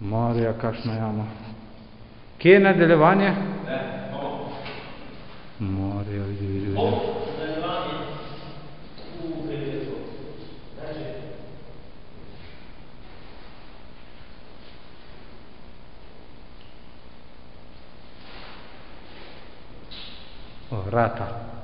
Marija, kakšna jama. Kje je nadaljevanje? Marija, vidi, vidi, vidi. O, rata.